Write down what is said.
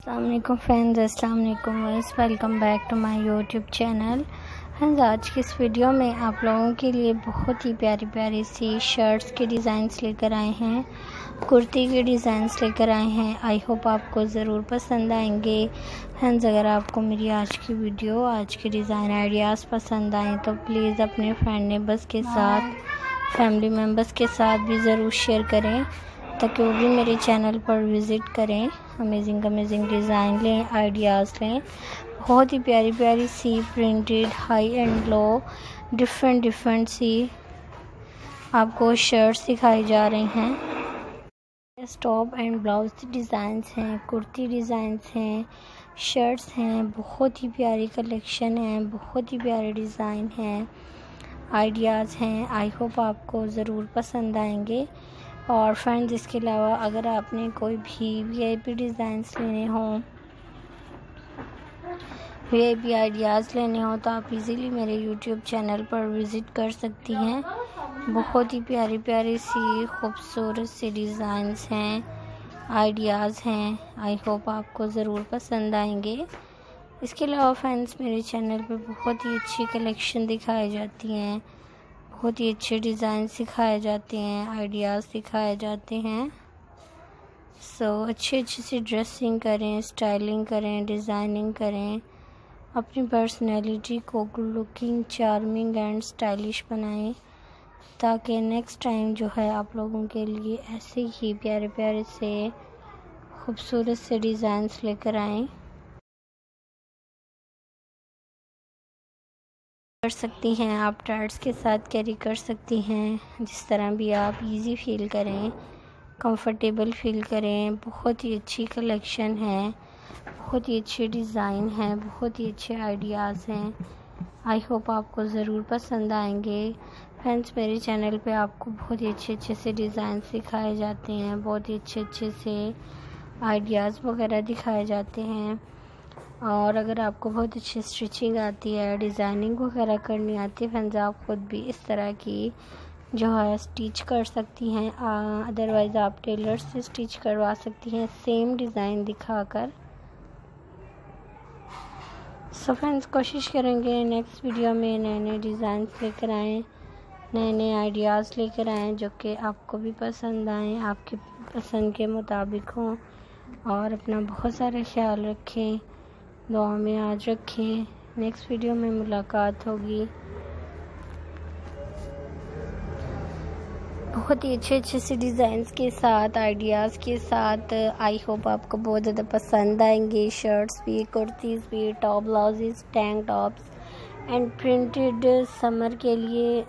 अल्लाम friends अस्सलाम वालेकुम welcome back to my YouTube channel friends आज की इस वीडियो में आप लोगों के लिए बहुत ही प्यारी प्यारी सी शर्ट्स के डिज़ाइंस लेकर आए हैं, कुर्ती के डिज़ाइंस लेकर आए हैं। आई होप आपको ज़रूर पसंद आएँगे। फ्रेंड्स अगर आपको मेरी आज की वीडियो आज के डिज़ाइन आइडियाज़ पसंद आए तो प्लीज़ अपने फ्रेंड नेबर्स के साथ फैमिली मेंबर्स के साथ भी ज़रूर शेयर करें। ताकि वो भी मेरे चैनल पर विज़िट करें अमेजिंग अमेजिंग डिज़ाइन लें आइडियाज़ लें, बहुत ही प्यारी प्यारी सी printed high and low different different सी आपको शर्ट्स दिखाई जा रही हैं। टॉप एंड ब्लाउज डिज़ाइंस हैं, कुर्ती डिज़ाइंस हैं शर्ट्स हैं, बहुत ही प्यारी कलेक्शन है, बहुत ही प्यारे डिज़ाइन हैं आइडियाज़ हैं। आई होप आपको ज़रूर पसंद आएँगे। और फ्रेंड्स इसके अलावा अगर आपने कोई भी वी आई पी डिज़ाइंस लेने हों वी आई पी आइडियाज़ लेने हों तो आप इजीली मेरे यूट्यूब चैनल पर विज़िट कर सकती हैं। बहुत ही प्यारी प्यारी सी खूबसूरत सी डिज़ाइंस हैं आइडियाज़ हैं। आई होप आपको ज़रूर पसंद आएँगे। इसके अलावा फ्रेंड्स मेरे चैनल पर बहुत ही अच्छी कलेक्शन दिखाई जाती हैं। बहुत ही अच्छे डिज़ाइन सिखाए जाते हैं आइडियाज़ सिखाए जाते हैं। सो so, अच्छी अच्छे से ड्रेसिंग करें स्टाइलिंग करें डिज़ाइनिंग करें। अपनी पर्सनैलिटी को लुकिंग चार्मिंग एंड स्टाइलिश बनाएँ ताकि नेक्स्ट टाइम जो है आप लोगों के लिए ऐसे ही प्यारे प्यारे से खूबसूरत से डिज़ाइंस लेकर आएँ। कर सकती हैं, आप टार्ट्स के साथ कैरी कर सकती हैं, जिस तरह भी आप इजी फील करें कंफर्टेबल फील करें, बहुत ही अच्छी कलेक्शन है, बहुत ही अच्छे डिज़ाइन हैं, बहुत ही अच्छे आइडियाज़ हैं। आई होप आपको ज़रूर पसंद आएँगे। फ्रेंड्स मेरे चैनल पे आपको बहुत ही अच्छे अच्छे से डिज़ाइन सिखाए जाते हैं, बहुत ही अच्छे अच्छे से आइडियाज़ वगैरह दिखाए जाते हैं। और अगर आपको बहुत अच्छी स्टिचिंग आती है, डिज़ाइनिंग वगैरह करनी आती है फ्रेंड्स आप ख़ुद भी इस तरह की जो है स्टिच कर सकती हैं। अदरवाइज़ आप टेलर से स्टिच करवा सकती हैं। सेम डिज़ाइन दिखाकर। सो फ्रेंड्स कोशिश करेंगे नेक्स्ट वीडियो में नए नए डिज़ाइन लेकर आएँ नए नए आइडियाज़ लेकर आएँ जो कि आपको भी पसंद आएँ, आपके पसंद के मुताबिक हों और अपना बहुत सारा ख्याल रखें। दुआ में आज रखें नेक्स्ट वीडियो में मुलाकात होगी। बहुत ही अच्छे अच्छे से डिज़ाइंस के साथ आइडियाज़ के साथ आई होप आपको बहुत ज़्यादा पसंद आएँगे। शर्ट्स भी कुर्तीज़ भी top blouses tank tops and printed summer के लिए